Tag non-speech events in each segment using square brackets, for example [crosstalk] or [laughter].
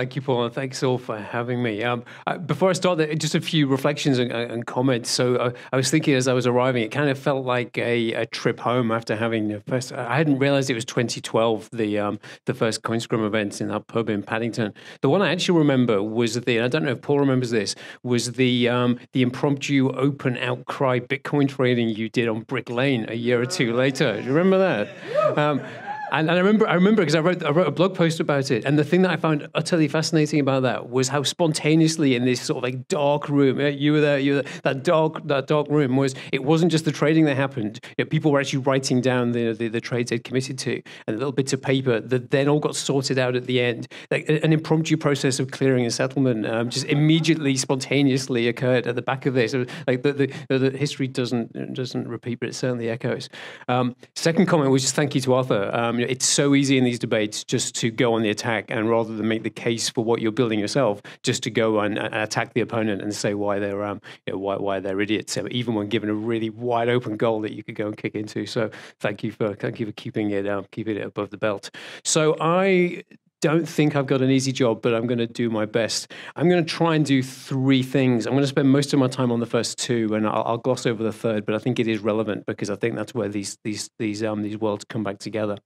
Thank you, Paul, and thanks all for having me. Um, uh, before I start, just a few reflections and, and comments. So uh, I was thinking as I was arriving, it kind of felt like a, a trip home after having the first. I hadn't realised it was 2012, the um, the first CoinScrum event in that pub in Paddington. The one I actually remember was the. I don't know if Paul remembers this. Was the um, the impromptu open outcry Bitcoin trading you did on Brick Lane a year or two later? Do you remember that? And, and I remember, I remember because I wrote, I wrote a blog post about it. And the thing that I found utterly fascinating about that was how spontaneously in this sort of like dark room, you were there, you were there, that dark, that dark room was, it wasn't just the trading that happened. You know, people were actually writing down the, the, the, trades they'd committed to and little bits of paper that then all got sorted out at the end. Like an impromptu process of clearing and settlement um, just immediately, spontaneously occurred at the back of this. Like the, the, the history doesn't, doesn't repeat, but it certainly echoes. Um, second comment was just thank you to Arthur. Um, it's so easy in these debates just to go on the attack and rather than make the case for what you're building yourself, just to go and, and attack the opponent and say why they're um, you know, why, why they're idiots, even when given a really wide open goal that you could go and kick into. So thank you for thank you for keeping it um, keeping it above the belt. So I don't think I've got an easy job, but I'm going to do my best. I'm going to try and do three things. I'm going to spend most of my time on the first two, and I'll, I'll gloss over the third. But I think it is relevant because I think that's where these these these um these worlds come back together.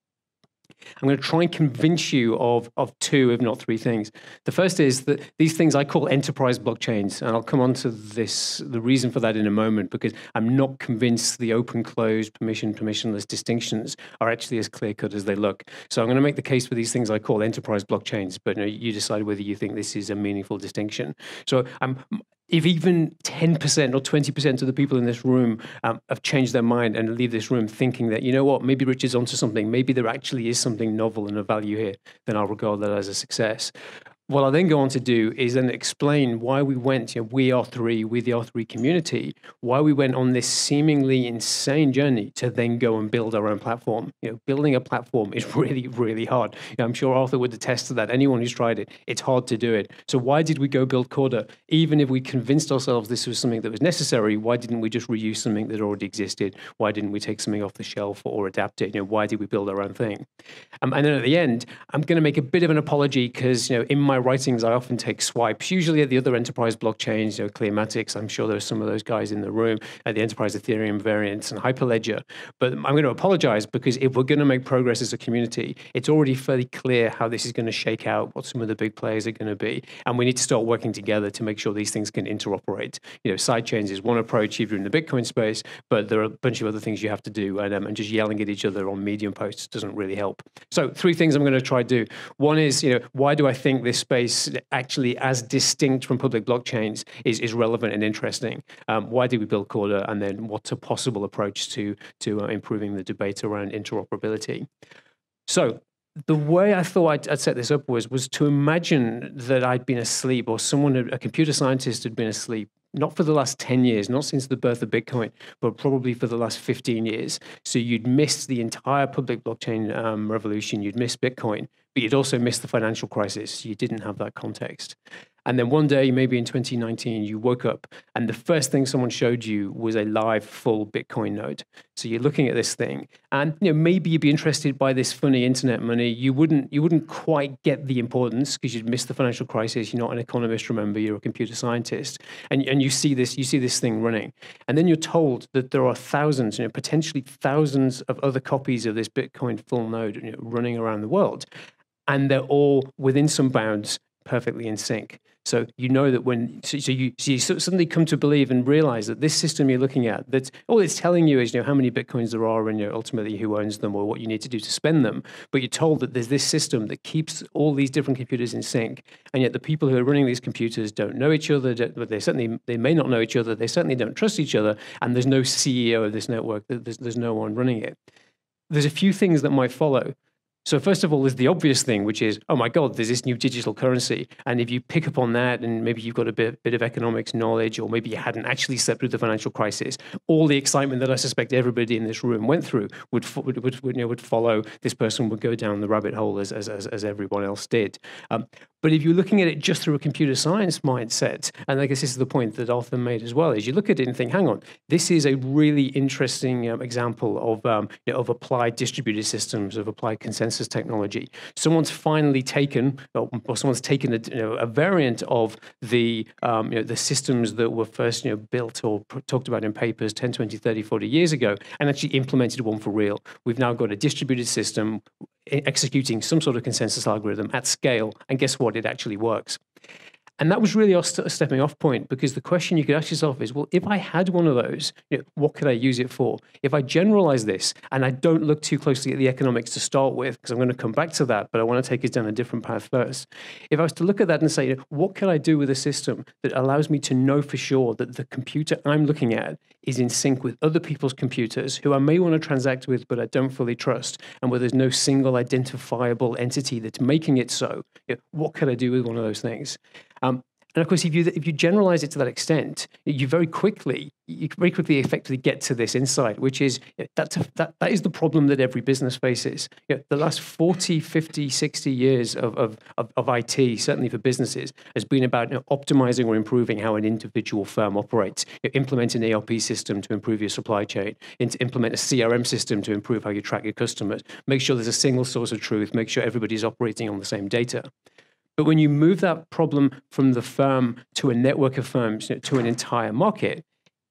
I'm going to try and convince you of, of two, if not three things. The first is that these things I call enterprise blockchains, and I'll come on to this, the reason for that in a moment, because I'm not convinced the open, closed, permission, permissionless distinctions are actually as clear cut as they look. So I'm going to make the case for these things I call enterprise blockchains, but you, know, you decide whether you think this is a meaningful distinction. So I'm if even 10% or 20% of the people in this room um, have changed their mind and leave this room thinking that, you know what, maybe Richard's onto something, maybe there actually is something novel and of value here, then I'll regard that as a success. What I then go on to do is then explain why we went, you know, we R3, we the R3 community, why we went on this seemingly insane journey to then go and build our own platform. You know, building a platform is [laughs] really, really hard. You know, I'm sure Arthur would attest to that. Anyone who's tried it, it's hard to do it. So why did we go build Corda? Even if we convinced ourselves this was something that was necessary, why didn't we just reuse something that already existed? Why didn't we take something off the shelf or adapt it? You know, why did we build our own thing? Um, and then at the end, I'm going to make a bit of an apology because, you know, in my my writings, I often take swipes, usually at the other enterprise blockchains, you know, Clearmatics. I'm sure there are some of those guys in the room at the enterprise Ethereum variants and Hyperledger. But I'm going to apologize because if we're going to make progress as a community, it's already fairly clear how this is going to shake out, what some of the big players are going to be. And we need to start working together to make sure these things can interoperate. You know, sidechains is one approach if you're in the Bitcoin space, but there are a bunch of other things you have to do. And, um, and just yelling at each other on Medium posts doesn't really help. So, three things I'm going to try to do. One is, you know, why do I think this space actually as distinct from public blockchains is, is relevant and interesting. Um, why did we build Corda? And then what's a possible approach to, to uh, improving the debate around interoperability? So the way I thought I'd, I'd, set this up was was to imagine that I'd been asleep or someone, a computer scientist, had been asleep. Not for the last 10 years, not since the birth of Bitcoin, but probably for the last 15 years. So you'd missed the entire public blockchain um, revolution, you'd missed Bitcoin, but you'd also missed the financial crisis. You didn't have that context. And then one day, maybe in 2019, you woke up and the first thing someone showed you was a live full Bitcoin node. So you're looking at this thing, and you know maybe you'd be interested by this funny internet money. You wouldn't you wouldn't quite get the importance because you'd missed the financial crisis. You're not an economist, remember, you're a computer scientist. And and you see this, you see this thing running. And then you're told that there are thousands, you know, potentially thousands of other copies of this Bitcoin full node you know, running around the world and they're all within some bounds perfectly in sync. So you know that when so, so you, so you suddenly come to believe and realize that this system you're looking at, that all it's telling you is you know how many bitcoins there are and you know, ultimately who owns them or what you need to do to spend them. But you're told that there's this system that keeps all these different computers in sync, and yet the people who are running these computers don't know each other. But they certainly they may not know each other. They certainly don't trust each other, and there's no CEO of this network. There's, there's no one running it. There's a few things that might follow. So first of all, there's the obvious thing, which is, oh my God, there's this new digital currency. And if you pick up on that, and maybe you've got a bit, bit of economics knowledge, or maybe you hadn't actually slept through the financial crisis, all the excitement that I suspect everybody in this room went through would would, would, would, you know, would follow. This person would go down the rabbit hole as, as, as, as everyone else did. Um, but if you're looking at it just through a computer science mindset, and I guess this is the point that Arthur made as well, is you look at it and think, hang on, this is a really interesting um, example of, um, you know, of applied distributed systems, of applied consensus consensus technology. Someone's finally taken, or, or someone's taken a, you know, a, variant of the um, you know, the systems that were first you know built or talked about in papers 10, 20, 30, 40 years ago, and actually implemented one for real. We've now got a distributed system executing some sort of consensus algorithm at scale, and guess what? It actually works. And that was really our st- stepping off point because the question you could ask yourself is, well, if I had one of those, you know, what could I use it for? If I generalize this and I don't look too closely at the economics to start with, because I'm going to come back to that, but I want to take us down a different path first. If I was to look at that and say, what can I do with a system that allows me to know for sure that the computer I'm looking at is in sync with other people's computers who I may want to transact with, but I don't fully trust, and where there's no single identifiable entity that's making it so, what could I do with one of those things? Um, and of course, if you if you generalize it to that extent, you very quickly you very quickly effectively get to this insight, which is that that, that is the problem that every business faces. You know, the last 40, 50, 60 years of, of, of, of IT, certainly for businesses, has been about you know, optimizing or improving how an individual firm operates. You know, implement an ERP system to improve your supply chain, implement a CRM system to improve how you track your customers, make sure there's a single source of truth, make sure everybody's operating on the same data. But when you move that problem from the firm to a network of firms, you know, to an entire market,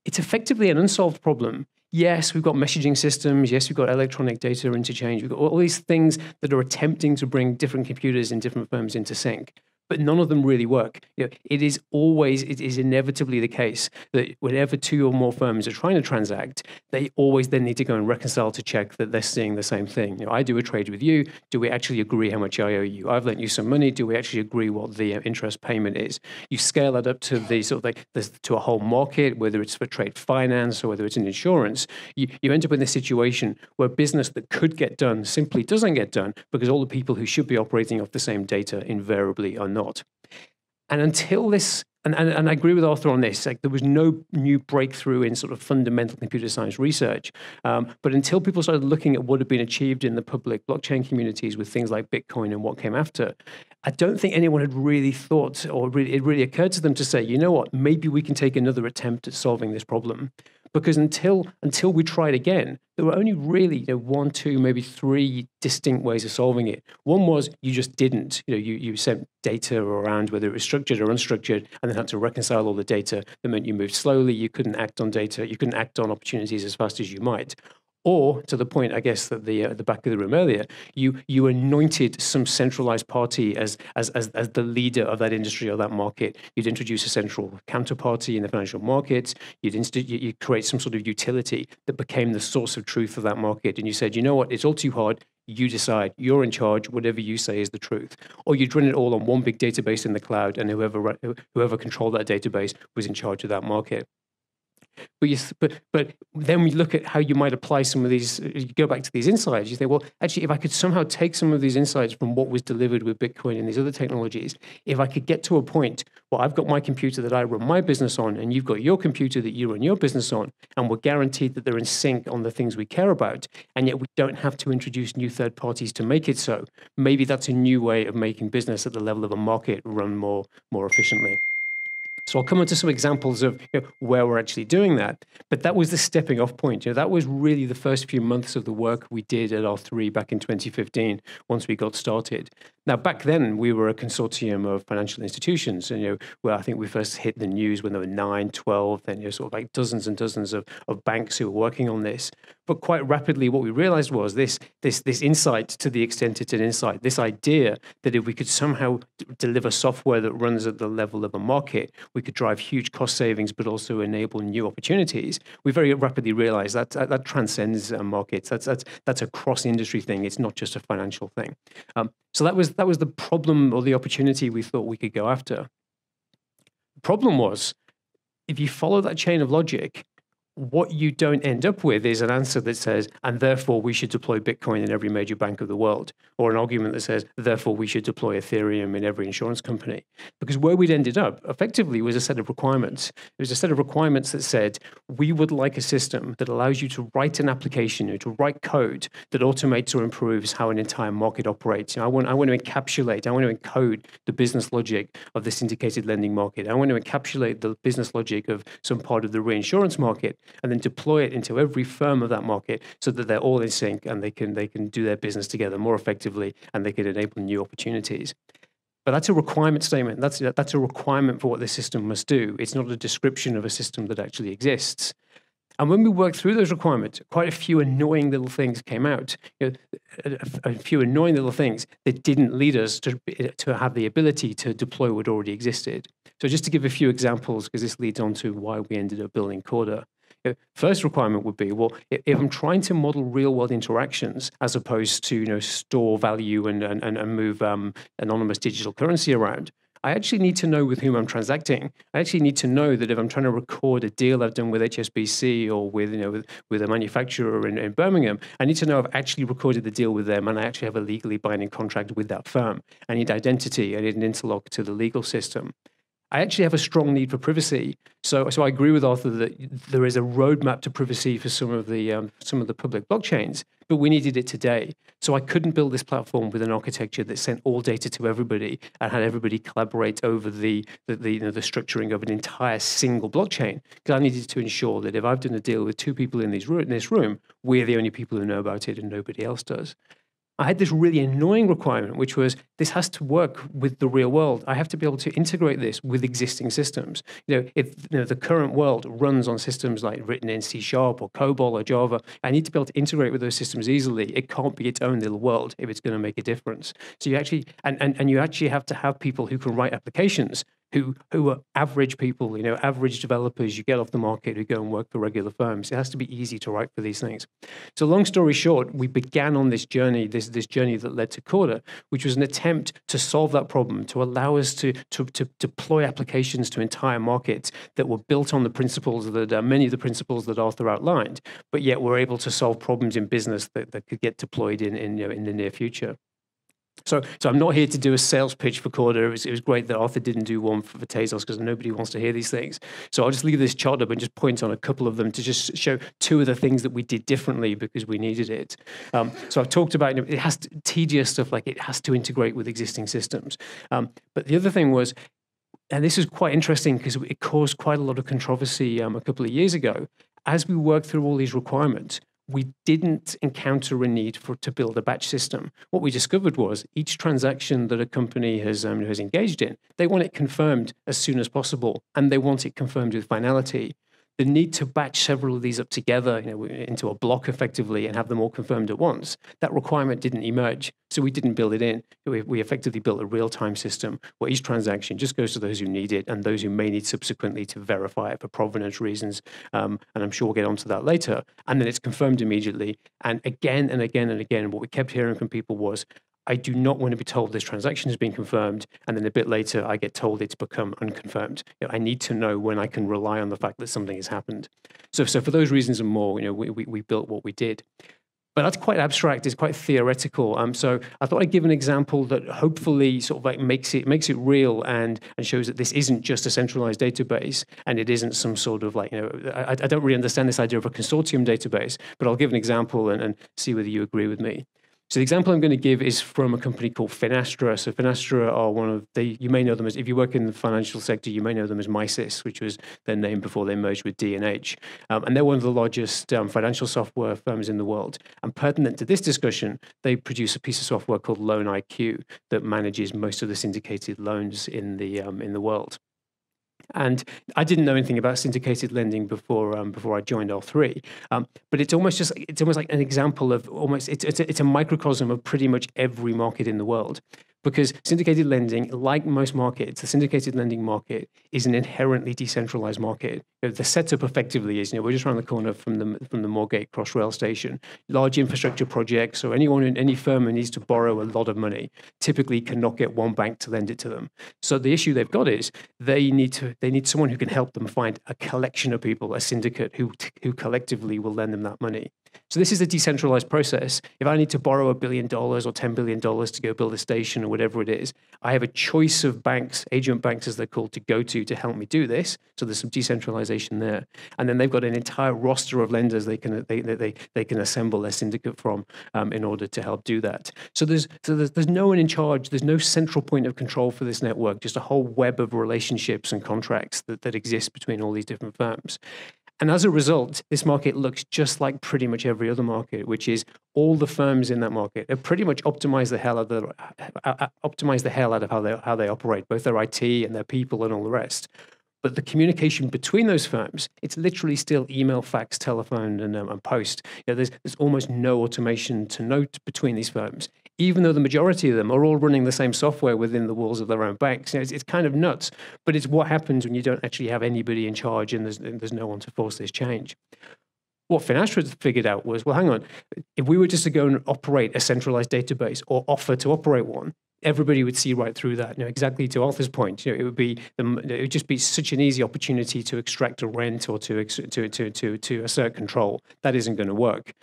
it's effectively an unsolved problem. Yes, we've got messaging systems. Yes, we've got electronic data interchange. We've got all these things that are attempting to bring different computers in different firms into sync but none of them really work. You know, it is always, it is inevitably the case that whenever two or more firms are trying to transact, they always then need to go and reconcile to check that they're seeing the same thing. You know, I do a trade with you. Do we actually agree how much I owe you? I've lent you some money. Do we actually agree what the uh, interest payment is? You scale that up to the sort of like to a whole market, whether it's for trade finance or whether it's in insurance. You, you end up in a situation where business that could get done simply doesn't get done because all the people who should be operating off the same data invariably are not not. And until this, and, and, and, I agree with Arthur on this, like there was no new breakthrough in sort of fundamental computer science research. Um, but until people started looking at what had been achieved in the public blockchain communities with things like Bitcoin and what came after, I don't think anyone had really thought or really, it really occurred to them to say, you know what, maybe we can take another attempt at solving this problem because until until we tried again, there were only really you know, one, two, maybe three distinct ways of solving it. One was you just didn't. You know, you, you sent data around, whether it was structured or unstructured, and then had to reconcile all the data. That meant you moved slowly. You couldn't act on data. You couldn't act on opportunities as fast as you might or to the point, I guess, that the uh, the back of the room earlier, you you anointed some centralized party as, as as as the leader of that industry or that market. You'd introduce a central counterparty in the financial markets. You'd you, you create some sort of utility that became the source of truth of that market. And you said, you know what, it's all too hard. You decide. You're in charge. Whatever you say is the truth. Or you'd run it all on one big database in the cloud, and whoever whoever controlled that database was in charge of that market. But, you, but, but then we look at how you might apply some of these, you go back to these insights, you think, well, actually, if I could somehow take some of these insights from what was delivered with Bitcoin and these other technologies, if I could get to a point where I've got my computer that I run my business on, and you've got your computer that you run your business on, and we're guaranteed that they're in sync on the things we care about, and yet we don't have to introduce new third parties to make it so, maybe that's a new way of making business at the level of a market run more, more efficiently. So I'll come on to some examples of you know, where we're actually doing that. But that was the stepping off point. You know, that was really the first few months of the work we did at R3 back in 2015 once we got started. Now, back then, we were a consortium of financial institutions, and, you know, where I think we first hit the news when there were nine, 12, then, you know, sort of like dozens and dozens of, of banks who were working on this. But quite rapidly, what we realized was this, this, this insight, to the extent it's an insight, this idea that if we could somehow d- deliver software that runs at the level of a market, we could drive huge cost savings, but also enable new opportunities. We very rapidly realized that that, that transcends uh, markets. That's, that's, that's a cross industry thing. It's not just a financial thing. Um, so that was that was the problem or the opportunity we thought we could go after. The problem was if you follow that chain of logic, what you don't end up with is an answer that says, and therefore we should deploy Bitcoin in every major bank of the world, or an argument that says, therefore we should deploy Ethereum in every insurance company. Because where we'd ended up effectively was a set of requirements. It was a set of requirements that said, we would like a system that allows you to write an application or to write code that automates or improves how an entire market operates. You know, I, want, I want to encapsulate, I want to encode the business logic of the syndicated lending market. I want to encapsulate the business logic of some part of the reinsurance market and then deploy it into every firm of that market so that they're all in sync and they can they can do their business together more effectively and they can enable new opportunities. But that's a requirement statement. That's that's a requirement for what the system must do. It's not a description of a system that actually exists. And when we worked through those requirements, quite a few annoying little things came out. You know, a, a, few annoying little things that didn't lead us to, to have the ability to deploy what already existed. So just to give a few examples, because this leads on to why we ended up building Corda. First requirement would be, well, if I'm trying to model real world interactions as opposed to, you know, store value and, and, and move um, anonymous digital currency around, I actually need to know with whom I'm transacting. I actually need to know that if I'm trying to record a deal I've done with HSBC or with you know with, with a manufacturer in, in Birmingham, I need to know I've actually recorded the deal with them and I actually have a legally binding contract with that firm. I need identity. I need an interlock to the legal system. I actually have a strong need for privacy. So, so I agree with Arthur that there is a roadmap to privacy for some of the um, some of the public blockchains, but we needed it today. So I couldn't build this platform with an architecture that sent all data to everybody and had everybody collaborate over the the, the, you know, the structuring of an entire single blockchain. Because I needed to ensure that if I've done a deal with two people in, these, in this room, we're the only people who know about it and nobody else does. I had this really annoying requirement, which was this has to work with the real world. I have to be able to integrate this with existing systems. You know, if you know, the current world runs on systems like written in C Sharp or COBOL or Java, I need to be able to integrate with those systems easily. It can't be its own little world if it's going to make a difference. So you actually, and, and, and you actually have to have people who can write applications who who are average people, you know, average developers you get off the market who go and work for regular firms. It has to be easy to write for these things. So long story short, we began on this journey, this this journey that led to Corda, which was an attempt to solve that problem, to allow us to to, to deploy applications to entire markets that were built on the principles that uh, many of the principles that Arthur outlined, but yet were able to solve problems in business that, that could get deployed in in, you know, in the near future. So, so I'm not here to do a sales pitch for Corda. It was, it was great that Arthur didn't do one for, for Tezos because nobody wants to hear these things. So I'll just leave this chart up and just point on a couple of them to just show two of the things that we did differently because we needed it. Um, so I've talked about it has to, tedious stuff like it has to integrate with existing systems. Um, but the other thing was, and this is quite interesting because it caused quite a lot of controversy um, a couple of years ago. As we worked through all these requirements, we didn't encounter a need for to build a batch system. What we discovered was each transaction that a company has um, has engaged in, they want it confirmed as soon as possible, and they want it confirmed with finality the need to batch several of these up together you know, into a block effectively and have them all confirmed at once, that requirement didn't emerge. So we didn't build it in. We, we effectively built a real time system where each transaction just goes to those who need it and those who may need subsequently to verify it for provenance reasons. Um, and I'm sure we'll get onto that later. And then it's confirmed immediately. And again and again and again, what we kept hearing from people was, I do not want to be told this transaction has been confirmed, and then a bit later I get told it's become unconfirmed. You know, I need to know when I can rely on the fact that something has happened. So, so for those reasons and more, you know, we, we, we built what we did. But that's quite abstract. It's quite theoretical. Um, so I thought I'd give an example that hopefully sort of like makes it makes it real and and shows that this isn't just a centralized database and it isn't some sort of like you know I, I don't really understand this idea of a consortium database. But I'll give an example and, and see whether you agree with me. So the example I'm going to give is from a company called Finastra. So Finastra are one of they you may know them as if you work in the financial sector, you may know them as Misys, which was their name before they merged with D&H. Um, and they're one of the largest um, financial software firms in the world. And pertinent to this discussion, they produce a piece of software called Loan IQ that manages most of the syndicated loans in the um, in the world. And I didn't know anything about syndicated lending before um, before I joined R3. Um, but it's almost just it's almost like an example of almost it's it's a, it's a microcosm of pretty much every market in the world because syndicated lending, like most markets, the syndicated lending market is an inherently decentralized market. The setup effectively is, you know, we're just around the corner from the from the Moorgate Crossrail station. Large infrastructure projects, or anyone in any firm who needs to borrow a lot of money, typically cannot get one bank to lend it to them. So the issue they've got is they need to they need someone who can help them find a collection of people, a syndicate who who collectively will lend them that money. So this is a decentralized process. If I need to borrow a billion dollars or $10 billion to go build a station or whatever it is, I have a choice of banks, agent banks as they're called, to go to to help me do this. So there's some decentralization there. And then they've got an entire roster of lenders they can, they, they, they can assemble their syndicate from um, in order to help do that. So there's, so there's, there's no one in charge. There's no central point of control for this network, just a whole web of relationships and contracts that, that exist between all these different firms. And as a result, this market looks just like pretty much every other market, which is all the firms in that market have pretty much optimized the hell out of the, uh, uh, optimized the hell out of how they how they operate, both their IT and their people and all the rest. But the communication between those firms, it's literally still email, fax, telephone, and, um, and post. You know, there's, there's almost no automation to note between these firms, even though the majority of them are all running the same software within the walls of their own banks. You know, it's, it's, kind of nuts, but it's what happens when you don't actually have anybody in charge and there's, and there's no one to force this change what Finastra figured out was, well, hang on, if we were just to go and operate a centralized database or offer to operate one, everybody would see right through that. You know, exactly to Arthur's point, you know, it would be it would just be such an easy opportunity to extract a rent or to to to to, to assert control. That isn't going to work.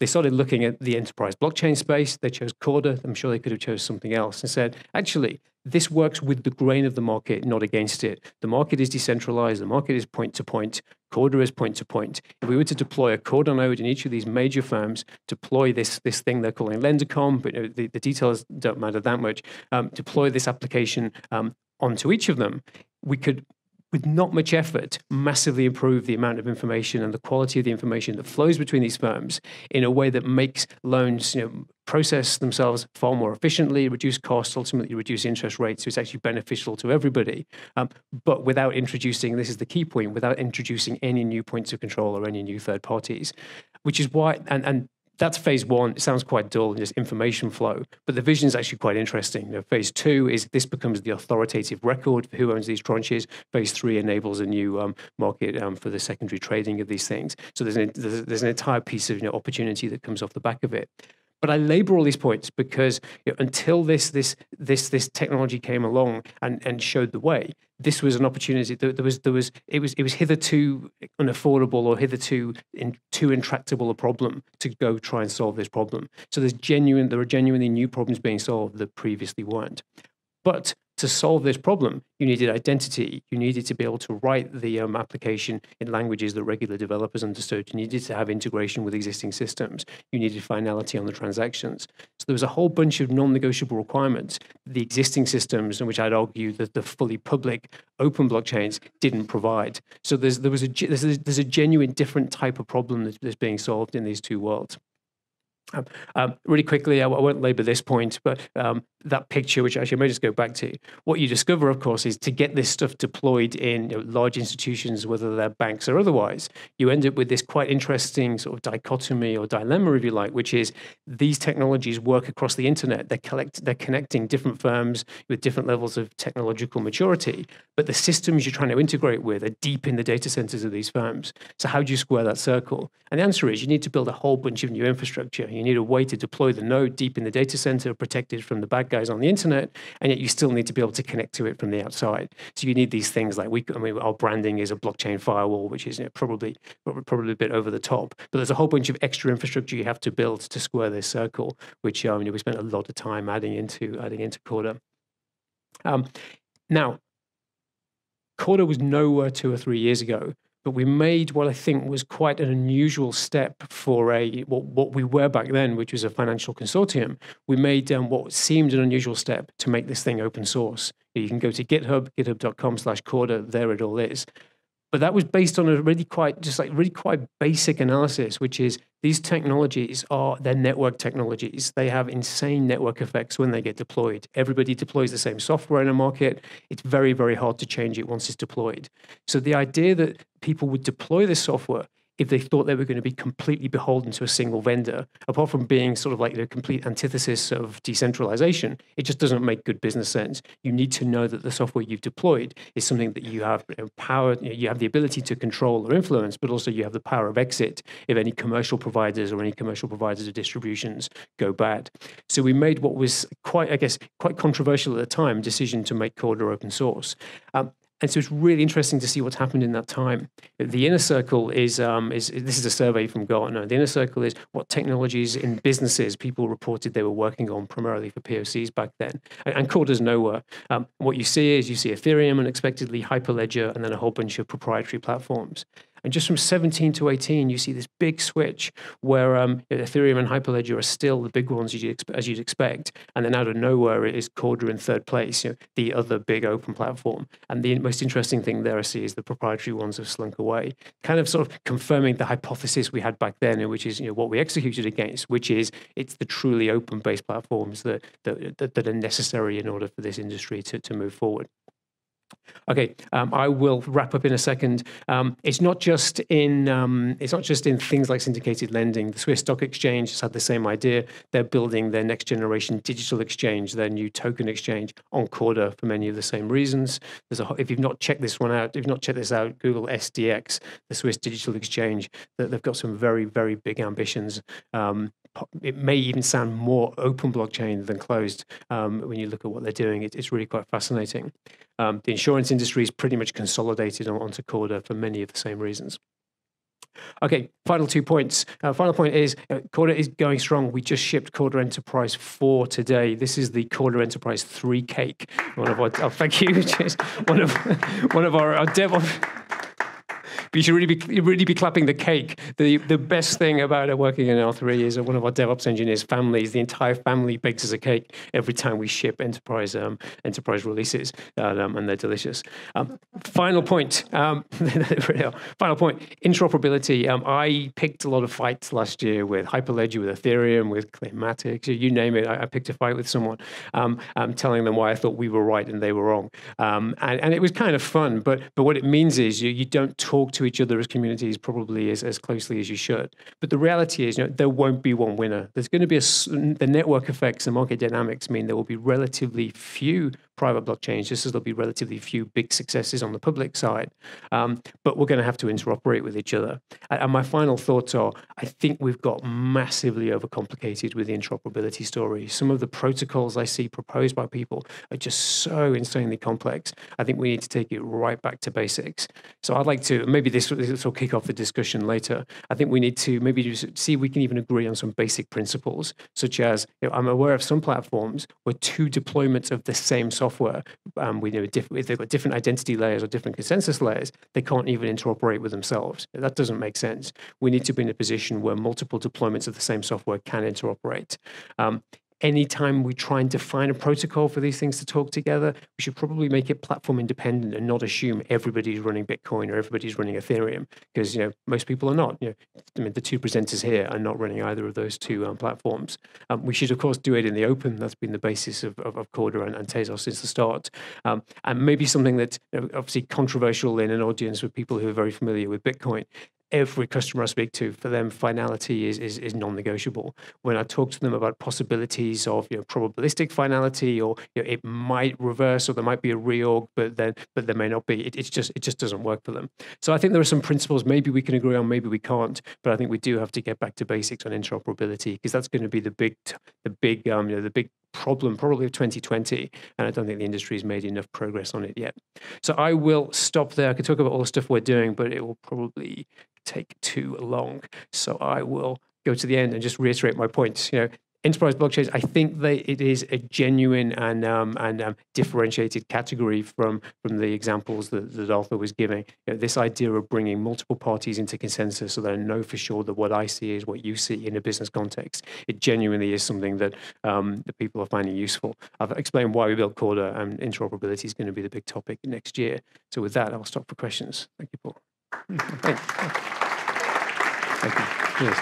They started looking at the enterprise blockchain space. They chose Corda. I'm sure they could have chose something else and said, actually, this works with the grain of the market, not against it. The market is decentralized. The market is point to point. Corda is point to point. If we were to deploy a Corda node in each of these major firms, deploy this, this thing they're calling LenderComm, but the, the details don't matter that much, um, deploy this application um, onto each of them, we could with not much effort, massively improve the amount of information and the quality of the information that flows between these firms in a way that makes loans you know, process themselves far more efficiently, reduce costs, ultimately reduce interest rates. So it's actually beneficial to everybody. Um, but without introducing, this is the key point, without introducing any new points of control or any new third parties, which is why, and, and that's phase one. It sounds quite dull just information flow, but the vision is actually quite interesting. You know, phase two is this becomes the authoritative record for who owns these tranches. Phase three enables a new um, market um, for the secondary trading of these things. So there's an, there's, there's an entire piece of you know, opportunity that comes off the back of it. But I labor all these points because you know, until this this this this technology came along and, and showed the way, this was an opportunity. There, there was there was it was it was hitherto unaffordable or hitherto in, too intractable a problem to go try and solve this problem. So there's genuine there are genuinely new problems being solved that previously weren't. But to solve this problem, you needed identity. You needed to be able to write the um, application in languages that regular developers understood. You needed to have integration with existing systems. You needed finality on the transactions. So there was a whole bunch of non-negotiable requirements the existing systems, in which I'd argue that the fully public open blockchains didn't provide. So there's there was a there's a, there's a genuine different type of problem that's, that's being solved in these two worlds. Um, um, really quickly, I, I, won't labor this point, but um, that picture, which actually I may just go back to, what you discover, of course, is to get this stuff deployed in you know, large institutions, whether they're banks or otherwise, you end up with this quite interesting sort of dichotomy or dilemma, if you like, which is these technologies work across the internet. They're, collect, they're connecting different firms with different levels of technological maturity, but the systems you're trying to integrate with are deep in the data centers of these firms. So how do you square that circle? And the answer is you need to build a whole bunch of new infrastructure. You need a way to deploy the node deep in the data center, protected from the back guys on the internet, and yet you still need to be able to connect to it from the outside. So you need these things like we, I mean, our branding is a blockchain firewall, which is you know, probably probably a bit over the top. But there's a whole bunch of extra infrastructure you have to build to square this circle, which um, we spent a lot of time adding into adding into Corda. Um, now, Corda was nowhere two or three years ago but we made what I think was quite an unusual step for a what, what we were back then, which was a financial consortium. We made um, what seemed an unusual step to make this thing open source. You can go to GitHub, github.com slash Corda, There it all is. But that was based on a really quite just like really quite basic analysis, which is these technologies are they're network technologies. They have insane network effects when they get deployed. Everybody deploys the same software in a market. It's very, very hard to change it once it's deployed. So the idea that people would deploy this software if they thought they were going to be completely beholden to a single vendor, apart from being sort of like the complete antithesis of decentralization, it just doesn't make good business sense. You need to know that the software you've deployed is something that you have power, you have the ability to control or influence, but also you have the power of exit if any commercial providers or any commercial providers of distributions go bad. So we made what was quite, I guess, quite controversial at the time decision to make Corda open source. Um, and so it's really interesting to see what's happened in that time. The inner circle is, um, is this is a survey from Gartner. The inner circle is what technologies in businesses people reported they were working on primarily for POCs back then. And, and Corda's nowhere. Um, what you see is you see Ethereum, unexpectedly Hyperledger, and then a whole bunch of proprietary platforms. And just from 17 to 18, you see this big switch where um, Ethereum and Hyperledger are still the big ones as you'd, expect. And then out of nowhere, it is Corda in third place, you know, the other big open platform. And the most interesting thing there I see is the proprietary ones have slunk away, kind of sort of confirming the hypothesis we had back then, which is you know, what we executed against, which is it's the truly open-based platforms that, that, that, that are necessary in order for this industry to, to move forward. Okay, um, I will wrap up in a second. Um, it's not just in um, it's not just in things like syndicated lending. The Swiss Stock Exchange has had the same idea. They're building their next generation digital exchange, their new token exchange on Corda for many of the same reasons. There's a, if you've not checked this one out, if you've not checked this out, Google SDX, the Swiss Digital Exchange. That They've got some very very big ambitions. It may even sound more open blockchain than closed um, when you look at what they're doing. It, it's really quite fascinating. Um, the insurance industry is pretty much consolidated on, onto Corda for many of the same reasons. Okay, final two points. Uh, final point is uh, Corda is going strong. We just shipped Corda Enterprise 4 today. This is the Corda Enterprise 3 cake. One of our, oh, thank you. [laughs] one of [laughs] one of our, our DevOps you should really be really be clapping the cake. The the best thing about working in R3 is that one of our DevOps engineers' families, the entire family bakes us a cake every time we ship enterprise um, enterprise releases, um, and they're delicious. Um, final point. Um, [laughs] final point. Interoperability. Um, I picked a lot of fights last year with Hyperledger, with Ethereum, with Clearmatic. You name it. I, I picked a fight with someone, um, telling them why I thought we were right and they were wrong, and, and it was kind of fun. But but what it means is you you don't talk to each other as communities probably as, as closely as you should. But the reality is, you know, there won't be one winner. There's going to be a, the network effects and market dynamics mean there will be relatively few private blockchains, just as there'll be relatively few big successes on the public side. Um, but we're going to have to interoperate with each other. And my final thoughts are I think we've got massively overcomplicated with the interoperability story. Some of the protocols I see proposed by people are just so insanely complex. I think we need to take it right back to basics. So I'd like to, maybe this, this will kick off the discussion later. I think we need to maybe just see if we can even agree on some basic principles, such as you know, I'm aware of some platforms where two deployments of the same software software, um, we know diff- if they've got different identity layers or different consensus layers, they can't even interoperate with themselves. That doesn't make sense. We need to be in a position where multiple deployments of the same software can interoperate. Um, anytime we try and define a protocol for these things to talk together, we should probably make it platform independent and not assume everybody's running Bitcoin or everybody's running Ethereum, because you know most people are not. You know, I mean, the two presenters here are not running either of those two um, platforms. Um, we should, of course, do it in the open. That's been the basis of, of, of Corda and, and Tezos since the start. Um, and maybe something that you know, obviously controversial in an audience with people who are very familiar with Bitcoin every customer I speak to, for them, finality is, is, is non-negotiable. When I talk to them about possibilities of you know, probabilistic finality, or you know, it might reverse, or there might be a reorg, but then but there may not be. It, it's just it just doesn't work for them. So I think there are some principles maybe we can agree on, maybe we can't. But I think we do have to get back to basics on interoperability because that's going to be the big the big um, you know the big problem probably of 2020 and i don't think the industry has made enough progress on it yet so i will stop there i could talk about all the stuff we're doing but it will probably take too long. So I will go to the end and just reiterate my points. You know, enterprise blockchains, I think that it is a genuine and um, and um, differentiated category from from the examples that, that Arthur was giving. You know, this idea of bringing multiple parties into consensus so that I know for sure that what I see is what you see in a business context. It genuinely is something that um, that people are finding useful. I've explained why we built Corda, and interoperability is going to be the big topic next year. So with that, I'll stop for questions. Thank you, Paul. Thank you. Thank you. Yes.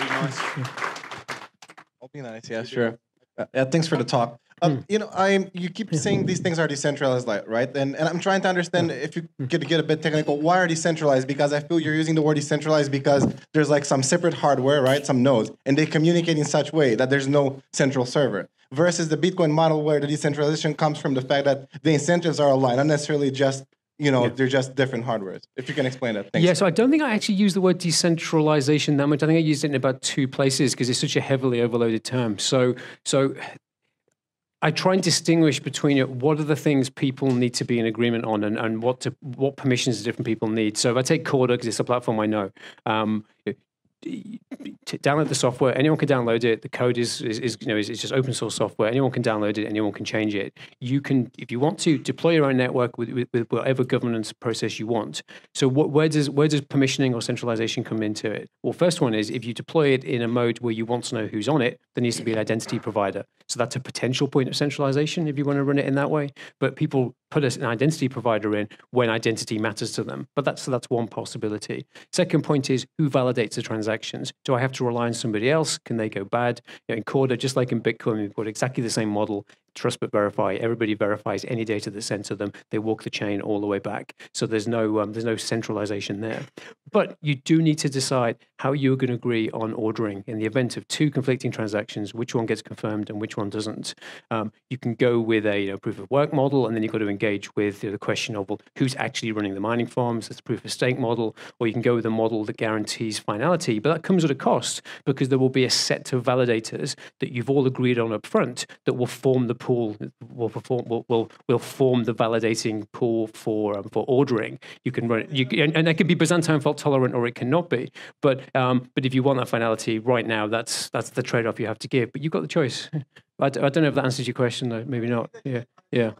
Be nice. I'll be nice. Yeah, sure. Uh, yeah, thanks for the talk. Um, mm. you know, I you keep saying these things are decentralized, right? And and I'm trying to understand if you get get a bit technical. Why are decentralized? Because I feel you're using the word decentralized because there's like some separate hardware, right? Some nodes, and they communicate in such way that there's no central server. Versus the Bitcoin model, where the decentralization comes from the fact that the incentives are aligned, not necessarily just you know, yeah. they're just different hardwares. If you can explain that. Thanks. Yeah, so I don't think I actually use the word decentralization that much. I think I used it in about two places because it's such a heavily overloaded term. So, so I try and distinguish between what are the things people need to be in agreement on and, and what to, what permissions different people need. So if I take Corda, because it's a platform I know, um, download the software. Anyone can download it. The code is, is, is you know is, is, just open source software. Anyone can download it. Anyone can change it. You can, if you want to, deploy your own network with, with, with whatever governance process you want. So what, where does where does permissioning or centralization come into it? Well, first one is if you deploy it in a mode where you want to know who's on it, there needs to be an identity provider. So that's a potential point of centralization if you want to run it in that way. But people put an identity provider in when identity matters to them. But that's so that's one possibility. Second point is who validates the transactions. Do I have to rely on somebody else? Can they go bad? You know, in Corda, just like in Bitcoin, we've got exactly the same model trust but verify. Everybody verifies any data that's sent to them. They walk the chain all the way back. So there's no um, there's no centralization there. But you do need to decide how you're going to agree on ordering in the event of two conflicting transactions. Which one gets confirmed and which one doesn't? Um, you can go with a you know, proof of work model, and then you've got to engage with you know, the question of well, who's actually running the mining farms. That's a proof of stake model, or you can go with a model that guarantees finality. But that comes at a cost because there will be a set of validators that you've all agreed on up front that will form the pool will perform will will, will form the validating pool for um, for ordering. You can run it, you, and, and it can be Byzantine fault tolerant or it cannot be. But um, but if you want that finality right now, that's that's the trade off you have to give. But you've got the choice. [laughs] I, I don't know if that answers your question though. Maybe not. Yeah. Yeah.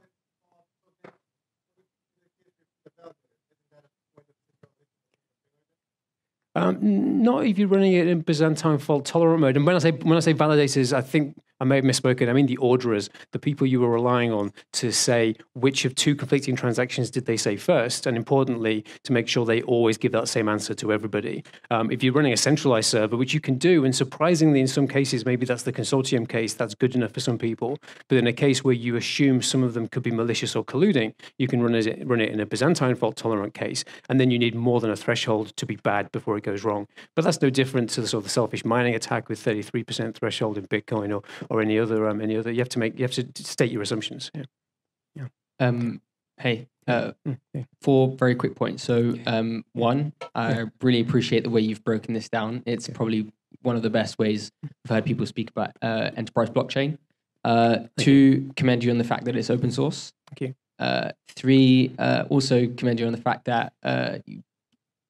Um, not if you're running it in Byzantine fault tolerant mode. And when I say when I say validators, I think I may have misspoken. I mean the orderers, the people you were relying on to say which of two conflicting transactions did they say first, and importantly, to make sure they always give that same answer to everybody. Um, if you're running a centralized server, which you can do, and surprisingly, in some cases, maybe that's the consortium case, that's good enough for some people. But in a case where you assume some of them could be malicious or colluding, you can run it, run it in a Byzantine fault tolerant case, and then you need more than a threshold to be bad before it goes wrong. But that's no different to the sort of selfish mining attack with 33% threshold in Bitcoin or or any other um, any other. You have to make you have to state your assumptions. Yeah. Yeah. Um, hey, uh, mm, yeah. four very quick points. So, um, one, I really appreciate the way you've broken this down. It's probably one of the best ways I've heard people speak about uh, enterprise blockchain. Uh, two, you. commend you on the fact that it's open source. Thank you. Uh, three, uh, also commend you on the fact that uh,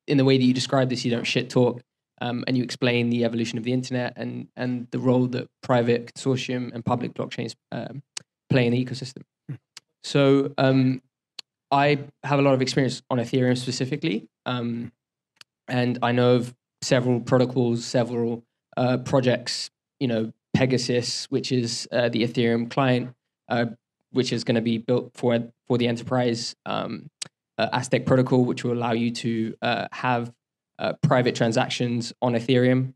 in the way that you describe this, you don't shit talk um, and you explain the evolution of the internet and and the role that private consortium and public blockchains um, play in the ecosystem. Hmm. So um, I have a lot of experience on Ethereum specifically, um, and I know of several protocols, several uh, projects. You know, PegaSys, which is uh, the Ethereum client, uh, which is going to be built for for the enterprise. Um, uh, Aztec protocol, which will allow you to uh, have uh, private transactions on Ethereum,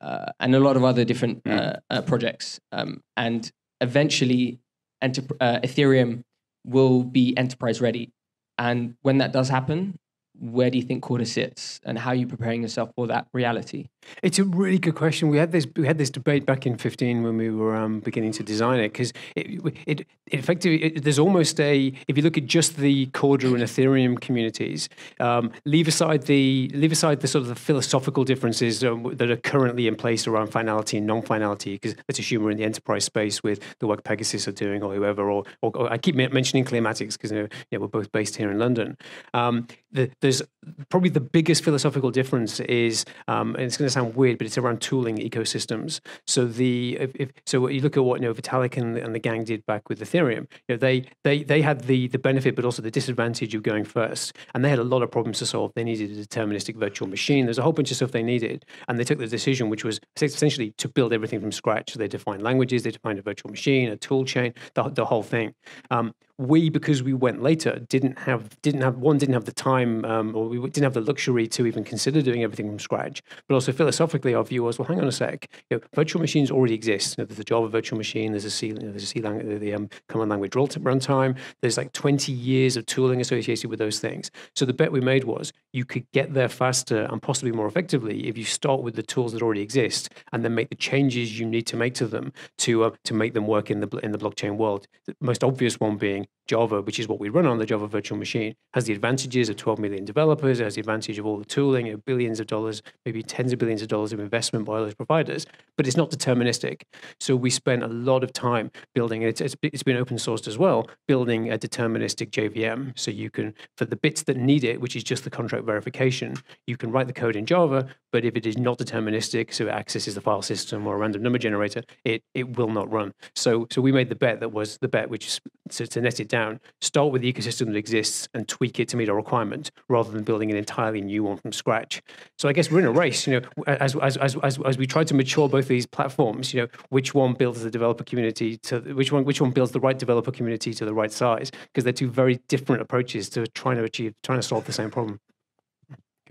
uh, and a lot of other different hmm. uh, uh, projects. Um, and eventually, enter- uh, Ethereum will be enterprise ready. And when that does happen, where do you think Corda sits, and how are you preparing yourself for that reality? It's a really good question. We had this we had this debate back in 15 when we were um, beginning to design it because it, it, it, effectively it, there's almost a if you look at just the Corda and Ethereum communities, um, leave aside the leave aside the sort of the philosophical differences um, that are currently in place around finality and non-finality because let's assume we're in the enterprise space with the work PegaSys are doing or whoever or, or, or I keep mentioning Clearmatics because you know, we're both based here in London. Um, the, there's probably the biggest philosophical difference is um, and it's going to sound weird, but it's around tooling ecosystems. So the if, if, so you look at what you know Vitalik and, and the gang did back with Ethereum. You know they they they had the the benefit, but also the disadvantage of going first, and they had a lot of problems to solve. They needed a deterministic virtual machine. There's a whole bunch of stuff they needed, and they took the decision, which was essentially to build everything from scratch. So they defined languages, they defined a virtual machine, a tool chain, the, the whole thing. Um, we because we went later didn't have didn't have one didn't have the time um, or we didn't have the luxury to even consider doing everything from scratch but also philosophically our view was well hang on a sec. You know, virtual machines already exist. You know, there's a java virtual machine there's a c you know, there's a c language the um, common language runtime. There's like 20 years of tooling associated with those things. So the bet we made was you could get there faster and possibly more effectively if you start with the tools that already exist and then make the changes you need to make to them to uh, to make them work in the in the blockchain world. The most obvious one being Java, which is what we run on the Java virtual machine, has the advantages of 12 million developers, has the advantage of all the tooling, billions of dollars, maybe tens of billions of dollars of investment by those providers, but it's not deterministic. So we spent a lot of time building it. It's, it's been open sourced as well, building a deterministic JVM. So you can, for the bits that need it, which is just the contract verification, you can write the code in Java, but if it is not deterministic, so it accesses the file system or a random number generator, it, it will not run. So, so we made the bet that was the bet, which is to, to net it down, start with the ecosystem that exists and tweak it to meet our requirement rather than building an entirely new one from scratch. So I guess we're in a race, you know, as, as, as, as, as we try to mature both these platforms, you know, which one builds the developer community to which one, which one builds the right developer community to the right size, because they're two very different approaches to trying to achieve, trying to solve the same problem.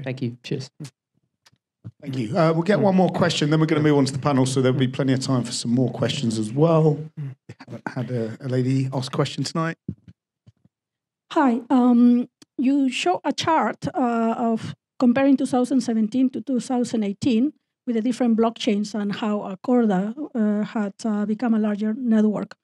Thank you. Cheers. Thank you. Uh, we'll get one more question, then we're going to move on to the panel, so there'll be plenty of time for some more questions as well. We haven't had a, a lady ask a question tonight. Hi. Um, you show a chart uh, of comparing 2017 to 2018 with the different blockchains and how Corda uh, had uh, become a larger network.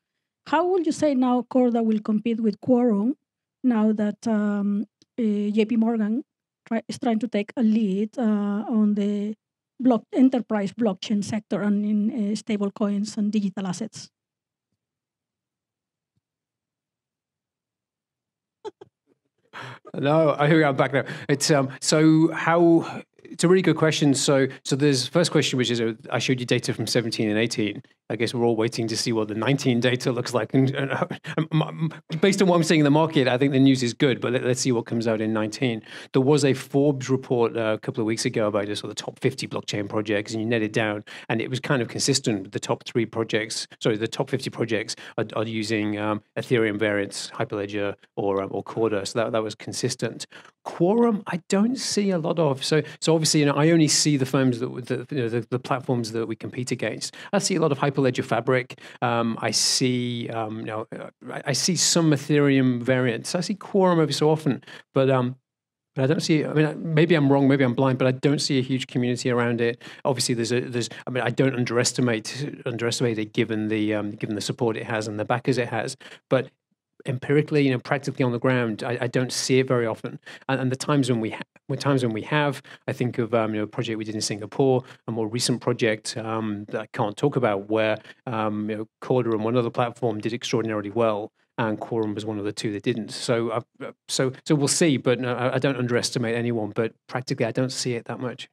How would you say now Corda will compete with Quorum now that um, uh, JP Morgan try, is trying to take a lead uh, on the block enterprise blockchain sector and in uh, stable coins and digital assets? [laughs] No, I hear I'm back now. It's um. So how? It's a really good question. So so there's first question, which is uh, I showed you data from 17 and 18. I guess we're all waiting to see what the 19 data looks like. And, and [laughs] uh, based on what I'm seeing in the market, I think the news is good. But let, us see what comes out in 19. There was a Forbes report uh, a couple of weeks ago about just sort of the top 50 blockchain projects, and you net it down, and it was kind of consistent. with The top three projects, sorry, the top 50 projects are, are using um, Ethereum variants, Hyperledger, or um, or Corda. So that, that was consistent. Quorum, I don't see a lot of. So so obviously, you know, I only see the firms that the, you know, the, the platforms that we compete against. I see a lot of Hyperledger Fabric. Um, I see, um, you know, I see some Ethereum variants. I see Quorum every so often, but um, but I don't see. I mean, maybe I'm wrong, maybe I'm blind, but I don't see a huge community around it. Obviously, there's a there's. I mean, I don't underestimate underestimate it given the um, given the support it has and the backers it has. But empirically, you know, practically on the ground, I, I don't see it very often. And, and the times when we ha- times when we have, I think of um, you know a project we did in Singapore, a more recent project um, that I can't talk about, where um, you know Corda and one other platform did extraordinarily well, and Quorum was one of the two that didn't. So uh, so so we'll see, but no, I, I don't underestimate anyone. But practically, I don't see it that much.